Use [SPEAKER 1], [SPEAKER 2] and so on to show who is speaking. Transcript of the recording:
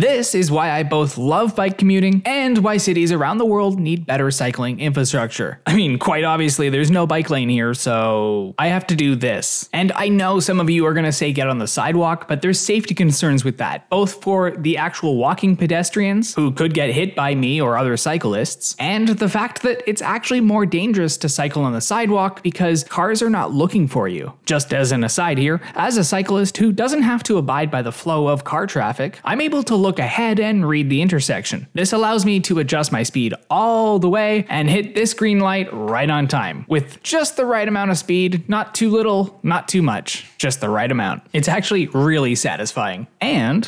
[SPEAKER 1] This is why I both love bike commuting and why cities around the world need better cycling infrastructure. I mean, quite obviously, there's no bike lane here, so I have to do this. And I know some of you are gonna say get on the sidewalk, but there's safety concerns with that, both for the actual walking pedestrians who could get hit by me or other cyclists, and the fact that it's actually more dangerous to cycle on the sidewalk because cars are not looking for you. Just as an aside here, as a cyclist who doesn't have to abide by the flow of car traffic, I'm able to look ahead and read the intersection. This allows me to adjust my speed all the way and hit this green light right on time, with just the right amount of speed, not too little, not too much, just the right amount. It's actually really satisfying. And